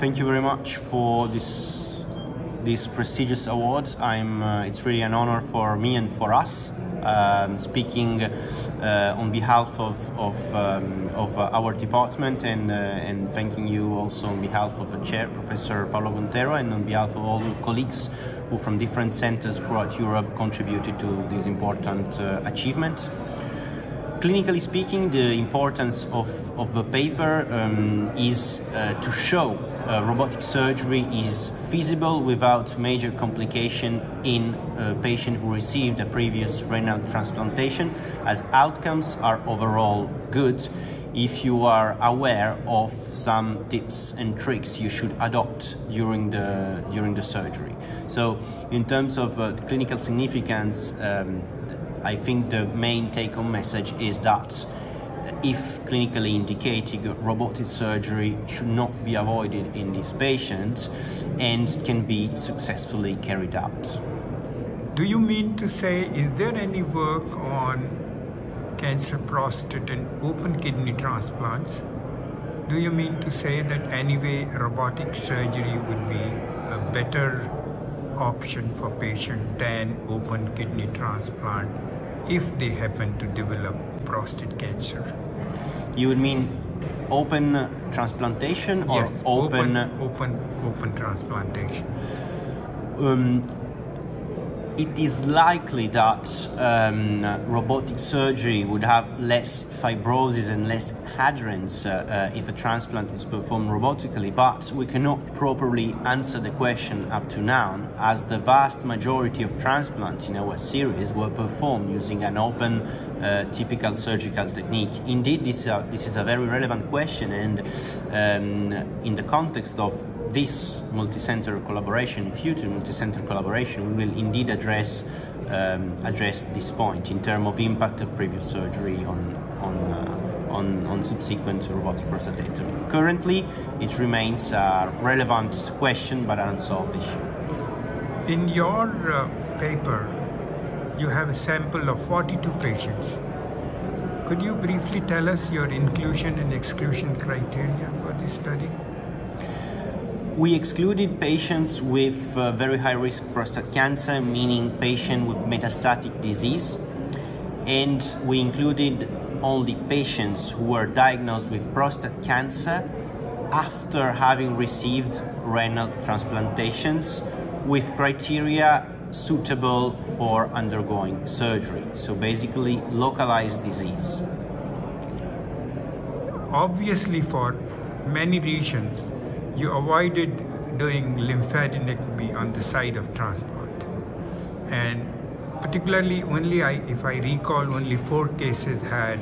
Thank you very much for this this prestigious award. I'm. Uh, it's really an honor for me and for us. Um, speaking uh, on behalf of of, um, of uh, our department and uh, and thanking you also on behalf of the chair, Professor Paolo Gontero, and on behalf of all the colleagues who from different centers throughout Europe contributed to this important uh, achievement. Clinically speaking, the importance of, of the paper um, is uh, to show uh, robotic surgery is feasible without major complication in a patient who received a previous renal transplantation, as outcomes are overall good if you are aware of some tips and tricks you should adopt during the during the surgery. So, in terms of uh, clinical significance, um, I think the main take-home message is that if clinically indicated, robotic surgery should not be avoided in these patients and can be successfully carried out. Do you mean to say, is there any work on cancer prostate and open kidney transplants? Do you mean to say that anyway robotic surgery would be a better option for patient than open kidney transplant if they happen to develop prostate cancer. You would mean open transplantation or yes, open open open, open transplantation? Um, it is likely that um, robotic surgery would have less fibrosis and less adherence uh, uh, if a transplant is performed robotically, but we cannot properly answer the question up to now, as the vast majority of transplants in our series were performed using an open uh, typical surgical technique. Indeed, this, uh, this is a very relevant question, and um, in the context of this multi-center collaboration, future multi-center collaboration, will indeed address um, address this point in terms of impact of previous surgery on on uh, on, on subsequent robotic prostatectomy. Currently, it remains a relevant question but unsolved issue. In your uh, paper, you have a sample of 42 patients. Could you briefly tell us your inclusion and exclusion criteria for this study? We excluded patients with uh, very high risk prostate cancer, meaning patient with metastatic disease, and we included only patients who were diagnosed with prostate cancer after having received renal transplantations with criteria suitable for undergoing surgery. So basically localized disease. Obviously for many regions you avoided doing lymphadenectomy on the side of transplant. And particularly only I, if I recall, only four cases had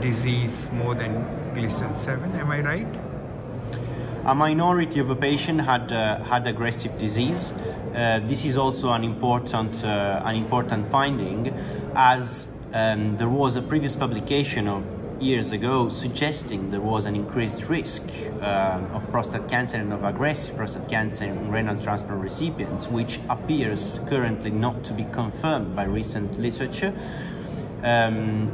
disease more than Gleason 7. Am I right? A minority of a patient had uh, had aggressive disease. Uh, this is also an important uh, an important finding, as um, there was a previous publication of years ago suggesting there was an increased risk uh, of prostate cancer and of aggressive prostate cancer in renal transplant recipients, which appears currently not to be confirmed by recent literature. Um,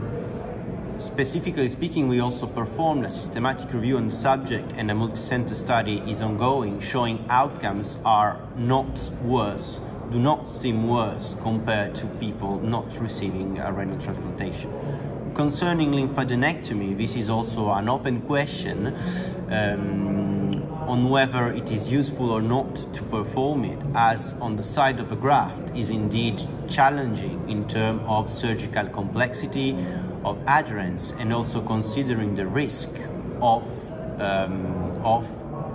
specifically speaking, we also performed a systematic review on the subject and a multi-center study is ongoing showing outcomes are not worse, do not seem worse compared to people not receiving a renal transplantation. Concerning lymphadenectomy, this is also an open question um, on whether it is useful or not to perform it, as on the side of a graft is indeed challenging in terms of surgical complexity, of adherence, and also considering the risk of, um, of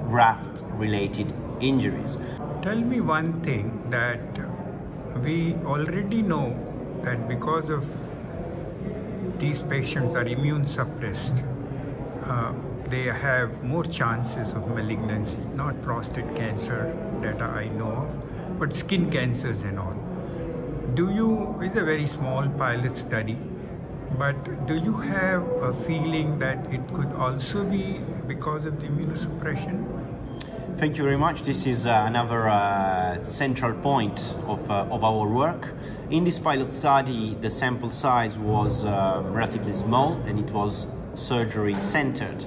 graft-related injuries. Tell me one thing that we already know that because of these patients are immune suppressed. Uh, they have more chances of malignancy, not prostate cancer that I know of, but skin cancers and all. Do you, it's a very small pilot study, but do you have a feeling that it could also be because of the immunosuppression? Thank you very much. This is uh, another uh, central point of, uh, of our work. In this pilot study, the sample size was uh, relatively small and it was surgery centered.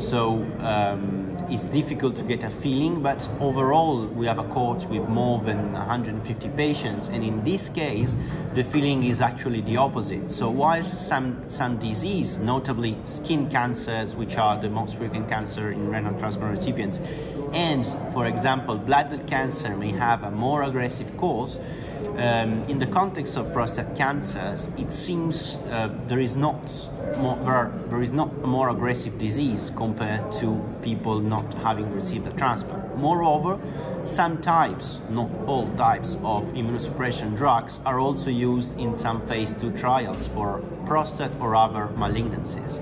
So um, it's difficult to get a feeling, but overall we have a cohort with more than 150 patients, and in this case, the feeling is actually the opposite. So whilst some some disease, notably skin cancers, which are the most frequent cancer in renal transplant recipients, and for example, bladder cancer may have a more aggressive course. Um, in the context of prostate cancers, it seems uh, there is not more, there, there is not a more aggressive disease compared to people not having received a transplant. Moreover, some types, not all types of immunosuppression drugs are also used in some phase 2 trials for prostate or other malignancies.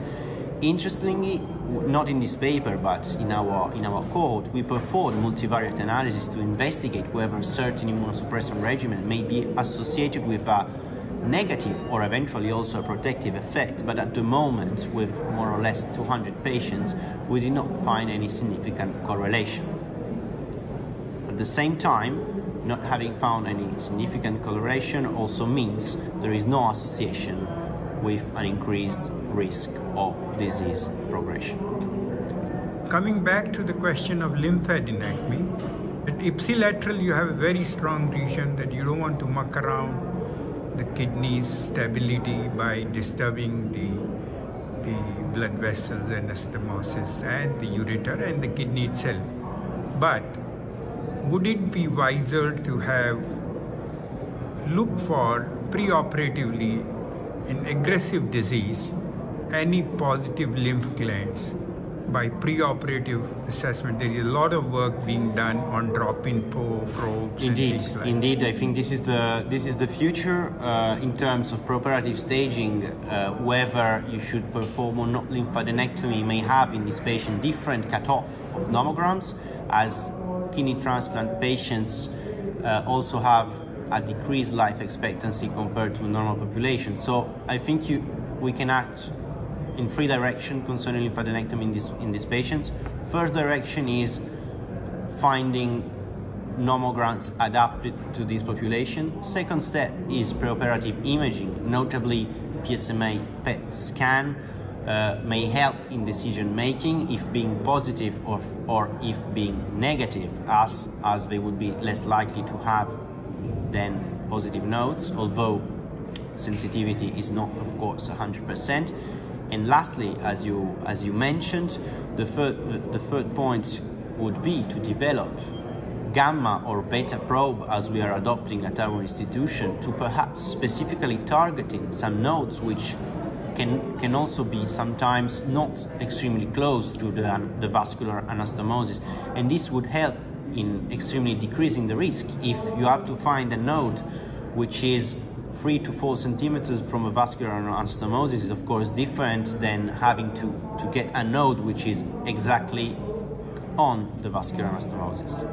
Interestingly, not in this paper, but in our in our cohort, we performed multivariate analysis to investigate whether certain immunosuppression regimen may be associated with a negative or eventually also a protective effect. But at the moment, with more or less 200 patients, we did not find any significant correlation. At the same time, not having found any significant correlation also means there is no association with an increased risk of disease progression. Coming back to the question of lymphadenectomy, at ipsilateral you have a very strong region that you don't want to muck around the kidneys stability by disturbing the the blood vessels and anastomosis and the ureter and the kidney itself. But would it be wiser to have look for preoperatively in aggressive disease any positive lymph glands by preoperative assessment. There is a lot of work being done on drop-in probes. Indeed, like indeed. I think this is the this is the future uh, in terms of preoperative staging. Uh, whether you should perform or not lymphadenectomy may have in this patient different cutoff of nomograms, as kidney transplant patients uh, also have a decreased life expectancy compared to normal population. So I think you we can act in three directions concerning lymphadenectomy in, this, in these patients. First direction is finding nomograms adapted to this population. Second step is preoperative imaging, notably PSMA PET scan uh, may help in decision making if being positive or, or if being negative, as, as they would be less likely to have than positive nodes, although sensitivity is not, of course, 100%. And lastly, as you, as you mentioned, the third, the third point would be to develop gamma or beta probe as we are adopting at our institution to perhaps specifically targeting some nodes which can, can also be sometimes not extremely close to the, the vascular anastomosis. And this would help in extremely decreasing the risk if you have to find a node which is three to four centimeters from a vascular anastomosis is of course different than having to, to get a node which is exactly on the vascular anastomosis.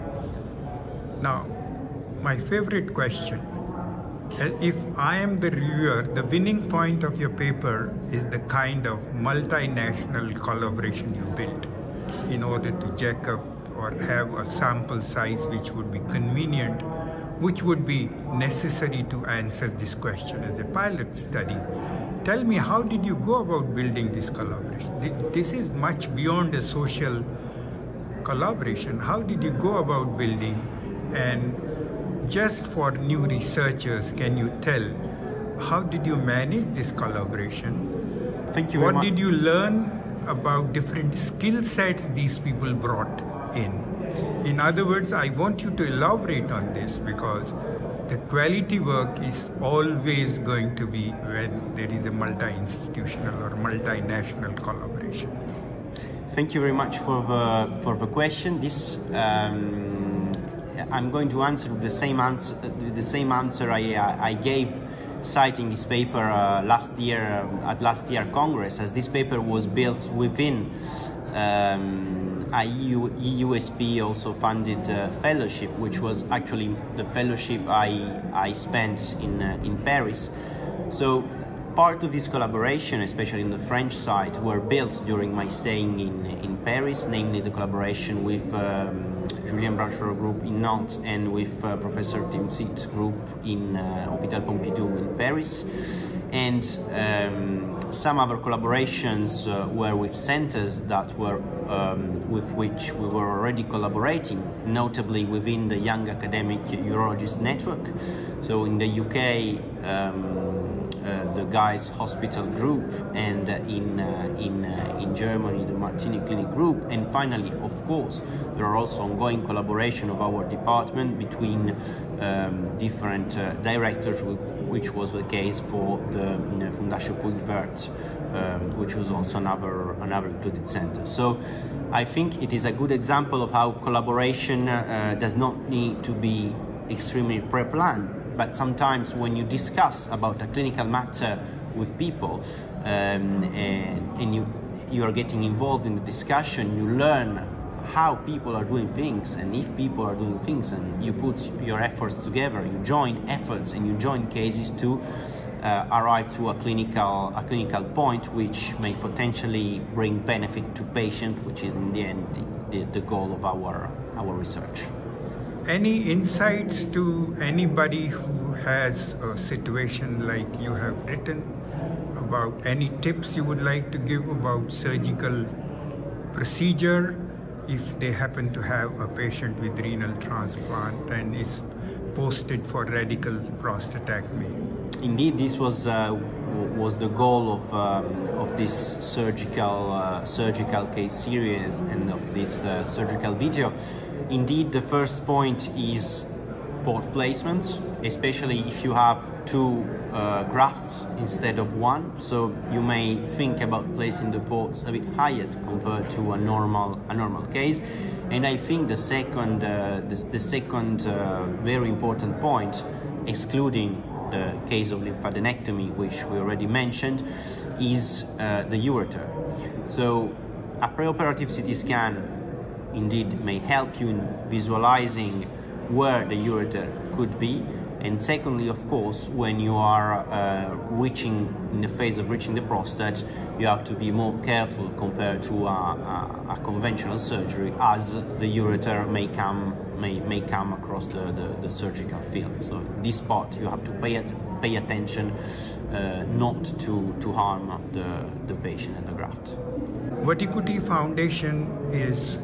Now, my favorite question. uh, If I am the reviewer, the winning point of your paper is the kind of multinational collaboration you built in order to jack up or have a sample size which would be convenient which would be necessary to answer this question as a pilot study. Tell me, how did you go about building this collaboration? This is much beyond a social collaboration. How did you go about building? And just for new researchers, can you tell how did you manage this collaboration? Thank you. What did you learn about different skill sets these people brought in? In other words, I want you to elaborate on this because the quality work is always going to be when there is a multi-institutional or multinational collaboration. Thank you very much for the for the question. This um, I'm going to answer the same answer the same answer I, I gave citing this paper uh, last year um, at last year Congress, as this paper was built within. Um, EU, EUSP also funded a fellowship, which was actually the fellowship I, I spent in, uh, in Paris. So part of this collaboration, especially in the French side, were built during my staying in, in Paris, namely the collaboration with um, Julien Branchereau group in Nantes and with uh, Professor Timsit's group in uh, Hôpital Pompidou in Paris. And um, some other collaborations uh, were with centers that were um, with which we were already collaborating, notably within the Young Academic Urologist Network. So in the UK, um, uh, the Guy's Hospital Group, and uh, in uh, in uh, in Germany, the Martini Clinic Group, and finally, of course, there are also ongoing collaboration of our department between um, different uh, directors which was the case for the you know, Fundació Puigvert, um, which was also another, another included center. So I think it is a good example of how collaboration uh, does not need to be extremely pre-planned, but sometimes when you discuss about a clinical matter with people um, and, and you, you are getting involved in the discussion, you learn how people are doing things and if people are doing things and you put your efforts together you join efforts and you join cases to uh, arrive to a clinical a clinical point which may potentially bring benefit to patient which is in the end the, the, the goal of our our research. Any insights to anybody who has a situation like you have written about? Any tips you would like to give about surgical procedure if they happen to have a patient with renal transplant and is posted for radical prostatectomy. Indeed, this was uh, was the goal of uh, of this surgical uh, surgical case series and of this uh, surgical video. Indeed, the first point is port placement, especially if you have two uh, grafts instead of one. So you may think about placing the ports a bit higher compared to a normal a normal case. And I think the second uh, the, the, second uh, very important point, excluding the case of lymphadenectomy, which we already mentioned, is uh, the ureter. So a preoperative CT scan indeed may help you in visualizing where the ureter could be and secondly, of course, when you are uh, reaching in the phase of reaching the prostate, you have to be more careful compared to a, a, a conventional surgery, as the ureter may come may, may come across the, the, the, surgical field. So this part you have to pay it, pay attention uh, not to, to harm the, the patient and the graft. Vattikuti Foundation is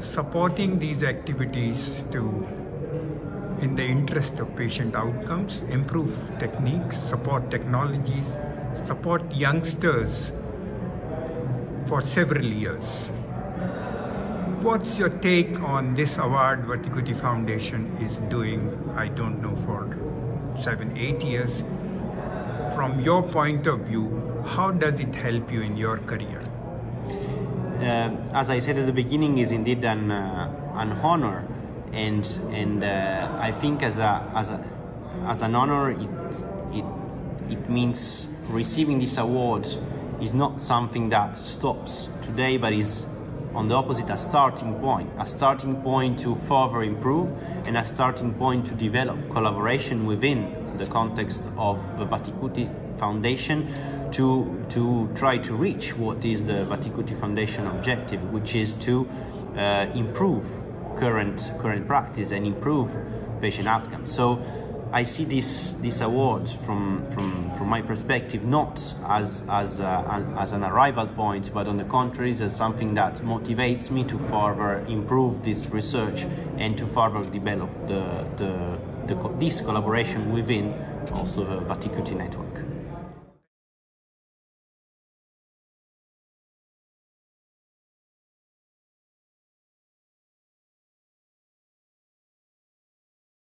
supporting these activities to in the interest of patient outcomes, improve techniques, support technologies, support youngsters for several years. What's your take on this award Vattikuti Foundation is doing, I don't know, for seven, eight years? From your point of view, how does it help you in your career? Uh, as I said at the beginning, is indeed an, uh, an honor. And and uh, I think as a as a as an honor it it it means receiving this award is not something that stops today but is on the opposite a starting point a starting point to further improve and a starting point to develop collaboration within the context of the Vattikuti Foundation to to try to reach what is the Vattikuti Foundation objective which is to uh, improve current current practice and improve patient outcomes. So I see this this award from from from my perspective not as as a, as an arrival point, but on the contrary, as something that motivates me to further improve this research and to further develop the the, the this collaboration within also the Vattikuti network.